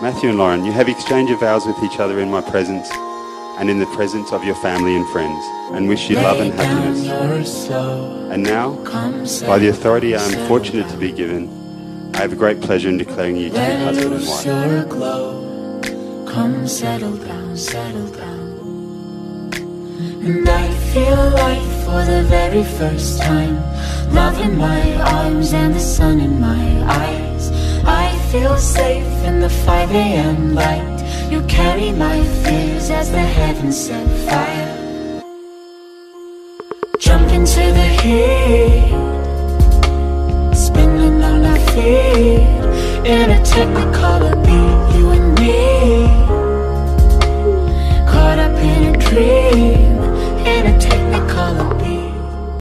Matthew and Lauren, you have exchanged your vows with each other in my presence and in the presence of your family and friends, and wish you love and happiness. And now, by the authority I am fortunate to be given, I have a great pleasure in declaring you to be husband and wife. Come settle down, settle down. And I feel like for the very first time, love in my arms and the sun in my feel safe in the 5 a.m. light. You carry my fears as the heavens set fire. Jump into the heat, spinning on our feet in a technicolor beat. You and me, caught up in a dream in a technicolor beat.